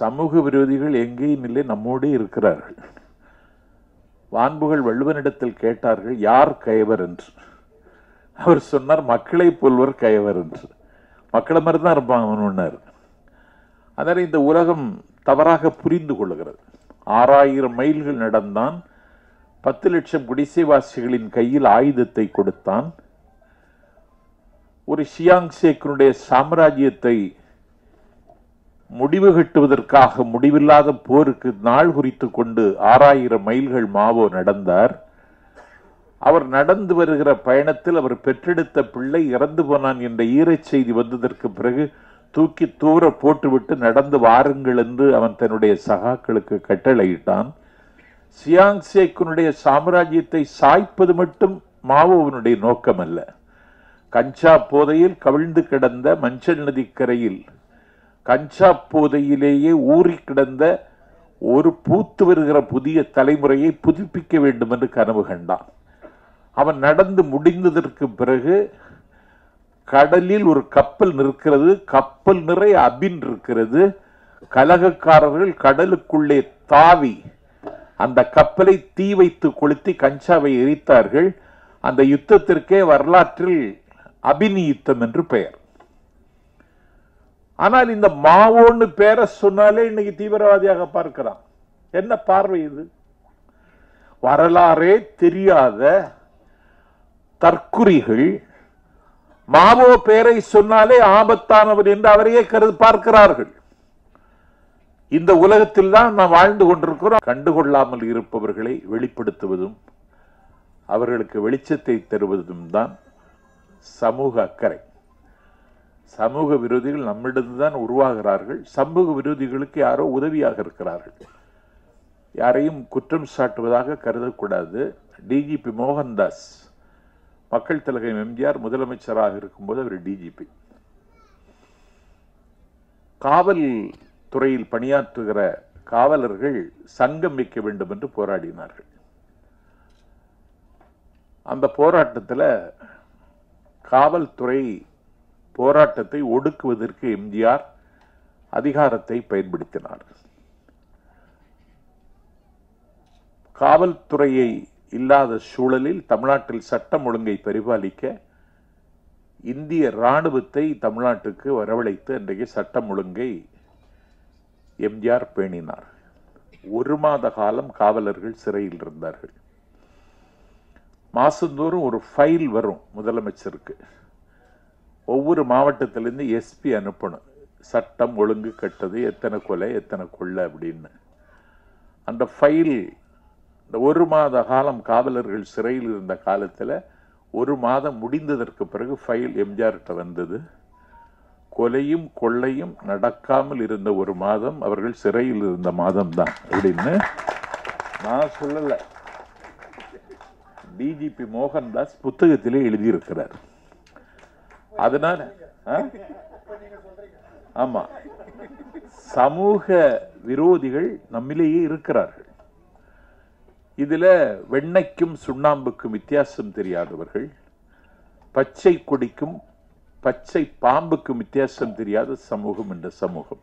சமூக விரோதிகள் எங்கேயும் இல்லை நம்மோடே இருக்கிறார்கள். வான்புகள் வள்ளுவனிடத்தில் கேட்டார்கள் யார் கயவர் என்று? அவர் சொன்னார் மக்களை போல்வர் கயவர் என்று. மக்களை மாதிரி தான் இருப்பாங்க அவனுன்னார் அதனை இந்த உலகம் தவறாக புரிந்து கொள்கிறது ஆறாயிரம் மைல்கள் நடந்தான் பத்து லட்சம் குடிசைவாசிகளின் கையில் ஆயுதத்தை கொடுத்தான். ஒரு ஷியாங் சேக்கனுடைய சாம்ராஜ்யத்தை முடிவு கட்டுவதற்காக முடிவில்லாத போருக்கு நாள் குறித்து கொண்டு ஆறாயிரம் மைல்கள் மாவோ நடந்தார். அவர் நடந்து வருகிற பயணத்தில் அவர் பெற்றெடுத்த பிள்ளை இறந்து போனான் என்ற ஈரச் செய்தி வந்ததற்கு பிறகு தூக்கி தூர போட்டுவிட்டு நடந்து வாருங்கள் என்று அவன் தன்னுடைய சகாக்களுக்கு கட்டளையிட்டான். சியாங் சேக்குனுடைய சாம்ராஜ்யத்தை சாய்ப்பது மட்டும் மாவோவனுடைய நோக்கம் அல்ல கஞ்சா போதையில் கவிழ்ந்து கிடந்த மஞ்சள் நதிக்கரையில் கஞ்சா போதையிலேயே ஊறி கிடந்த ஒரு பூத்து வருகிற புதிய தலைமுறையை புதுப்பிக்க வேண்டும் என்று கனவு கண்டான். அவன் நடந்து முடிந்ததற்கு பிறகு கடலில் ஒரு கப்பல் நிற்கிறது. கப்பல் நிறைய அபின் இருக்கிறது. கலகக்காரர்கள் கடலுக்குள்ளே தாவி அந்த கப்பலை தீ வைத்து கொளுத்தி கஞ்சாவை எரித்தார்கள். அந்த யுத்தத்திற்கே வரலாற்றில் அபினி யுத்தம் என்று பெயர். ஆனால் இந்த மாவோன்னு பேரை சொன்னாலே இன்னைக்கு தீவிரவாதியாக பார்க்கிறான். என்ன பார்வை இது? வரலாறே தெரியாத தற்குறிகள் மாவோ பேரை சொன்னாலே ஆபத்தானவர் என்று அவரையே கருது பார்க்கிறார்கள். இந்த உலகத்தில் தான் நாம் வாழ்ந்து கொண்டிருக்கிறோம். கண்டுகொள்ளாமல் இருப்பவர்களை வெளிப்படுத்துவதும் அவர்களுக்கு வெளிச்சத்தை தருவதும் தான் சமூக அக்கறை. சமூக விரோதிகள் நம்மிடந்து தான் உருவாகிறார்கள். சமூக விரோதிகளுக்கு யாரோ உதவியாக இருக்கிறார்கள். யாரையும் குற்றம் சாட்டுவதாக கருதக்கூடாது. டிஜிபி மோகன்தாஸ் மக்கள் தலைகை எம்ஜிஆர் முதலமைச்சராக இருக்கும்போது அவர் டிஜிபி காவல் துறையில் பணியாற்றுகிற காவலர்கள் சங்கம் வைக்க வேண்டும் என்று போராடினார்கள். அந்த போராட்டத்தில் காவல்துறை போராட்டத்தை ஒடுக்குவதற்கு எம்ஜிஆர் அதிகாரத்தை பயன்படுத்தினார். காவல்துறையை இல்லாத சூழலில் தமிழ்நாட்டில் சட்டம் ஒழுங்கை பரிபாலிக்க இந்திய ராணுவத்தை தமிழ்நாட்டுக்கு வரவழைத்து அன்றைக்கு சட்டம் ஒழுங்கை எம்ஜிஆர் பேணினார். ஒரு மாத காலம் காவலர்கள் சிறையில் இருந்தார்கள். மாசந்தோறும் ஒரு ஃபைல் வரும் முதலமைச்சருக்கு. ஒவ்வொரு மாவட்டத்திலேருந்து எஸ்பி அனுப்பணும். சட்டம் ஒழுங்கு கட்டது எத்தனை கொலை எத்தனை கொள்ளை அப்படின்னு. அந்த ஃபைல் இந்த ஒரு மாத காலம் காவலர்கள் சிறையில் இருந்த காலத்தில் ஒரு மாதம் முடிந்ததற்கு பிறகு ஃபைல் எம்ஜிஆர்கிட்ட வந்தது. கொலையும் கொள்ளையும் நடக்காமல் இருந்த ஒரு மாதம் அவர்கள் சிறையில் இருந்த மாதம் தான் அப்படின்னு நான் சொல்லலை. டிஜிபி மோகன்தாஸ் புத்தகத்திலே எழுதியிருக்கிறார். அதனால ஆமா. சமூக விரோதிகள் நம்மிலேயே இருக்கிறார்கள். இதுல வெண்ணைக்கும் சுண்ணாம்புக்கும் வித்தியாசம் தெரியாதவர்கள் பச்சை கொடிக்கும் பச்சை பாம்புக்கும் வித்தியாசம் தெரியாத சமூகம் என்ற சமூகம்.